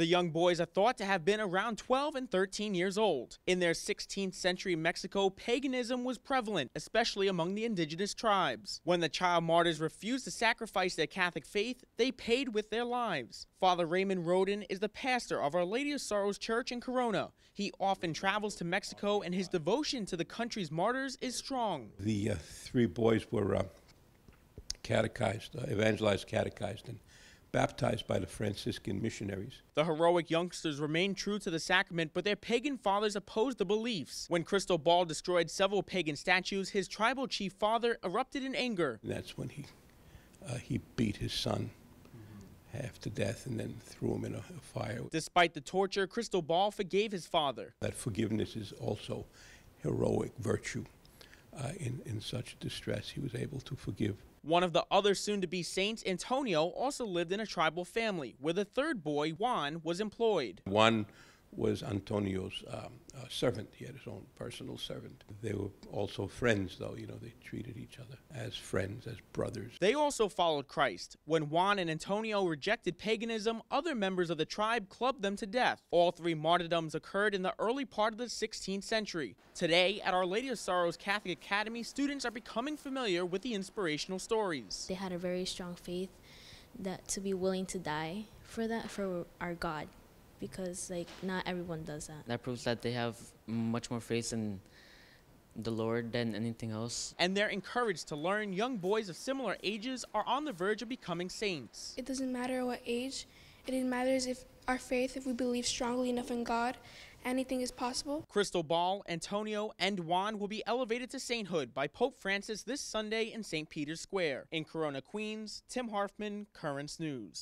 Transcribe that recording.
The young boys are thought to have been around 12 and 13 years old. In their 16th century Mexico, paganism was prevalent, especially among the indigenous tribes. When the child martyrs refused to sacrifice their Catholic faith, they paid with their lives. Father Raymond Roden is the pastor of Our Lady of Sorrows Church in Corona. He often travels to Mexico, and his devotion to the country's martyrs is strong. The uh, three boys were uh, catechized, uh, evangelized, catechized, and baptized by the Franciscan missionaries. The heroic youngsters remained true to the sacrament, but their pagan fathers opposed the beliefs. When Cristobal destroyed several pagan statues, his tribal chief father erupted in anger. And that's when he, uh, he beat his son half to death and then threw him in a, a fire. Despite the torture, Cristobal forgave his father. That forgiveness is also heroic virtue. Uh, in, in such distress, he was able to forgive. One of the other soon to be saints, Antonio, also lived in a tribal family where the third boy, Juan, was employed. Juan was Antonio's um, uh, servant. He had his own personal servant. They were also friends, though. You know, they treated each other as friends, as brothers. They also followed Christ. When Juan and Antonio rejected paganism, other members of the tribe clubbed them to death. All three martyrdoms occurred in the early part of the 16th century. Today, at Our Lady of Sorrows Catholic Academy, students are becoming familiar with the inspirational stories. They had a very strong faith that to be willing to die for that for our God because like not everyone does that. That proves that they have much more faith in the Lord than anything else. And they're encouraged to learn young boys of similar ages are on the verge of becoming saints. It doesn't matter what age, it matters if our faith, if we believe strongly enough in God, anything is possible. Cristobal, Antonio, and Juan will be elevated to sainthood by Pope Francis this Sunday in St. Peter's Square. In Corona, Queens, Tim Harfmann, Currents News.